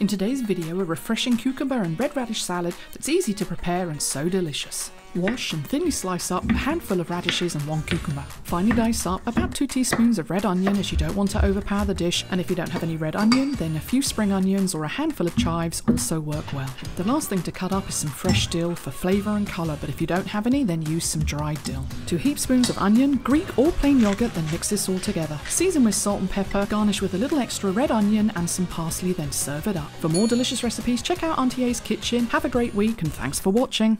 In today's video, a refreshing cucumber and red radish salad that's easy to prepare and so delicious. Wash and thinly slice up a handful of radishes and one cucumber. Finely dice up about 2 teaspoons of red onion as you don't want to overpower the dish, and if you don't have any red onion, then a few spring onions or a handful of chives also work well. The last thing to cut up is some fresh dill for flavour and colour, but if you don't have any, then use some dried dill. 2 heap spoons of onion, Greek or plain yogurt, then mix this all together. Season with salt and pepper, garnish with a little extra red onion and some parsley, then serve it up. For more delicious recipes, check out Auntie A's Kitchen. Have a great week and thanks for watching.